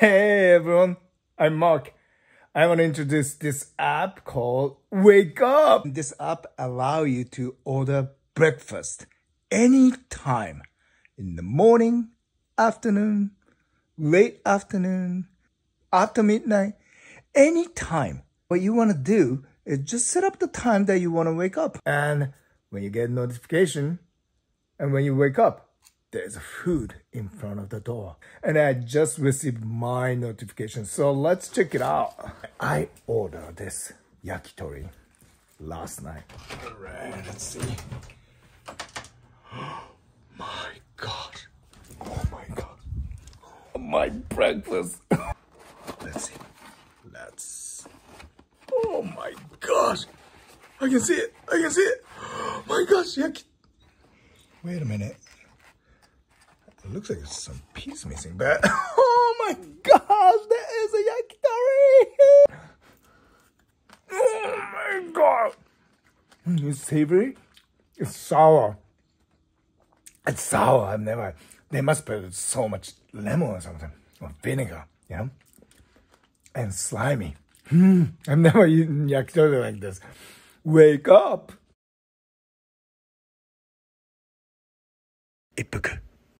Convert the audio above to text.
Hey everyone, I'm Mark. I want to introduce this app called Wake Up. This app allow you to order breakfast anytime in the morning, afternoon, late afternoon, after midnight, anytime. What you want to do is just set up the time that you want to wake up. And when you get notification and when you wake up, there's food in front of the door. And I just received my notification. So let's check it out. I ordered this yakitori last night. All right, let's see. my God. Oh my God. My breakfast. let's see. Let's. Oh my gosh. I can see it. I can see it. Oh my gosh. Yaki. Wait a minute. It looks like there's some piece missing, but oh my gosh, there is a yakitori! Oh my god! It's savory, it's sour. It's sour, I've never, they must put so much lemon or something, or vinegar, yeah? And slimy. Hmm, I've never eaten yakitori like this. Wake up! 一服